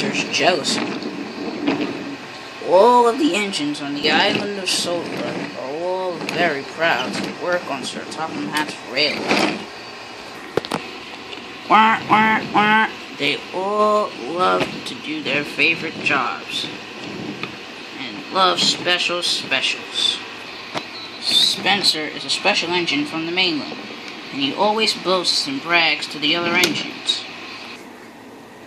Spencer's jealousy. All of the engines on the island of Sodor are all very proud to work on Sir Topham Hatt's railway. Wah, wah, wah. They all love to do their favorite jobs and love special specials. Spencer is a special engine from the mainland, and he always boasts and brags to the other engines.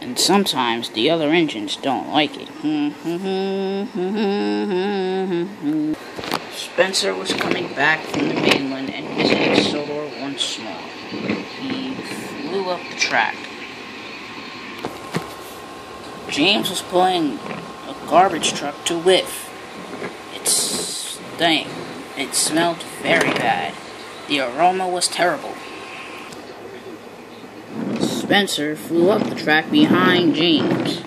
And sometimes the other engines don't like it. Spencer was coming back from the mainland and visiting Sodor once more. He flew up the track. James was pulling a garbage truck to whiff. It stank. It smelled very bad. The aroma was terrible. Spencer flew up the track behind James.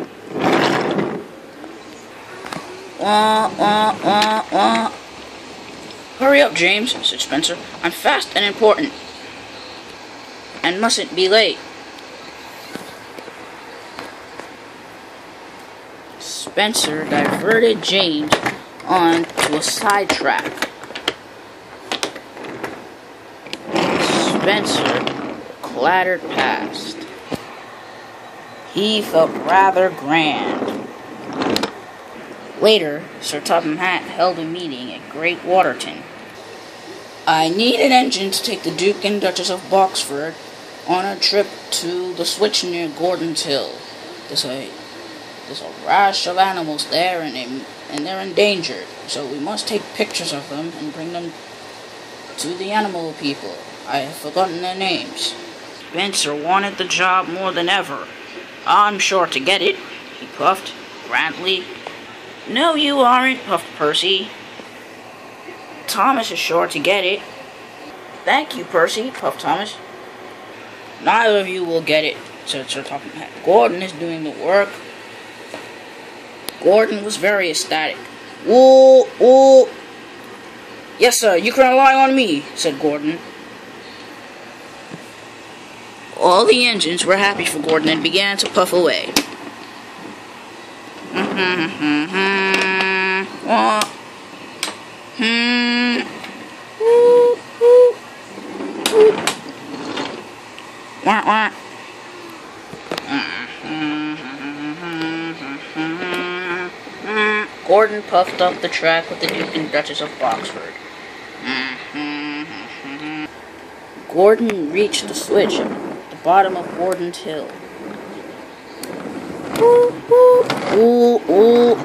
Wah, wah, wah, wah. Hurry up, James, said Spencer. I'm fast and important. And mustn't be late. Spencer diverted James onto a side track. Spencer clattered past. He felt rather grand. Later, Sir Topham Hatt held a meeting at Great Waterton. I need an engine to take the Duke and Duchess of Boxford on a trip to the switch near Gordon's Hill. There's a, there's a rash of animals there and, they, and they're endangered, so we must take pictures of them and bring them to the animal people. I have forgotten their names. Spencer wanted the job more than ever. I'm sure to get it, he puffed, grandly. No, you aren't, puffed Percy. Thomas is sure to get it. Thank you, Percy, puffed Thomas. Neither of you will get it, said Sir Topham Hatt. Gordon is doing the work. Gordon was very ecstatic. Ooh, ooh. Yes, sir, you can rely on me, said Gordon. All the engines were happy for Gordon and began to puff away. Gordon puffed up the track with the Duke and Duchess of Boxford. Gordon reached the switch bottom of Gordon's Hill. Ooh, ooh, ooh, ooh.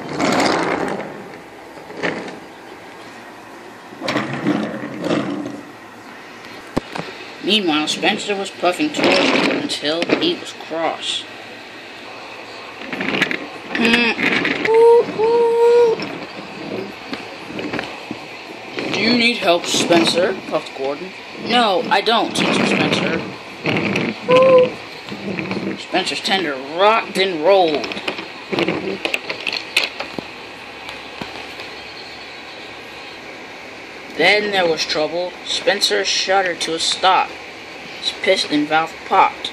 Meanwhile, Spencer was puffing towards Gordon's Hill. He was cross. Do you need help, Spencer? puffed Gordon. No, I don't, answered Spencer. Spencer's tender rocked and rolled. Then there was trouble. Spencer shuddered to a stop. His piston valve popped.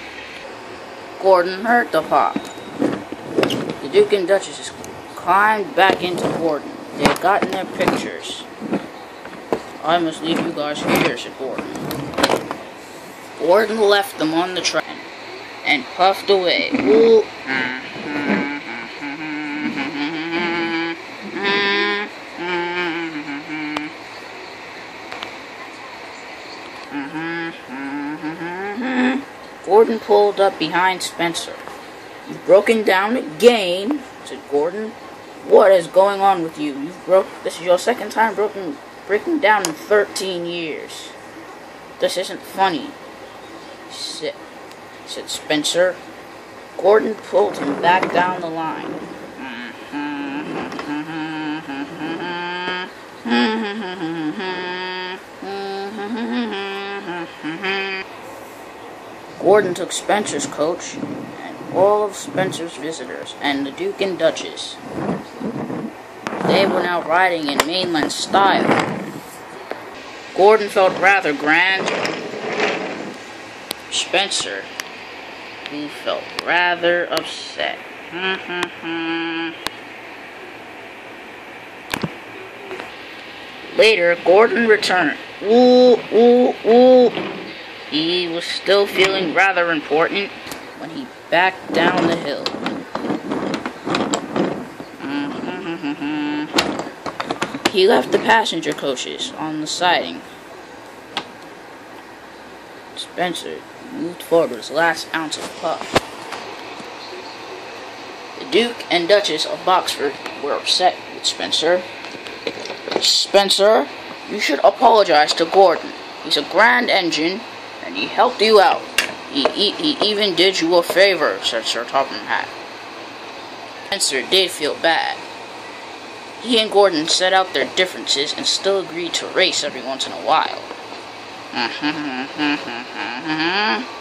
Gordon heard the pop. The Duke and Duchess climbed back into Gordon. They had gotten their pictures. I must leave you guys here, said Gordon. Gordon left them on the train and puffed away. Gordon pulled up behind Spencer. You've broken down again, said Gordon. What is going on with you? You've broke. This is your second time broken breaking down in 13 years. This isn't funny, said, said Spencer. Gordon pulled him back down the line. Gordon took Spencer's coach and all of Spencer's visitors and the Duke and Duchess. They were now riding in mainland style. Gordon felt rather grand. Spencer, who felt rather upset. Later, Gordon returned. Ooh, ooh, ooh. He was still feeling rather important when he backed down the hill. He left the passenger coaches on the siding. Spencer moved forward his last ounce of puff. The Duke and Duchess of Boxford were upset with Spencer. Spencer, you should apologize to Gordon. He's a grand engine, and he helped you out. He, he, he even did you a favor, said Sir Topham Hatt. Spencer did feel bad. He and Gordon set out their differences and still agreed to race every once in a while. 啊哈哈哈哈哈哈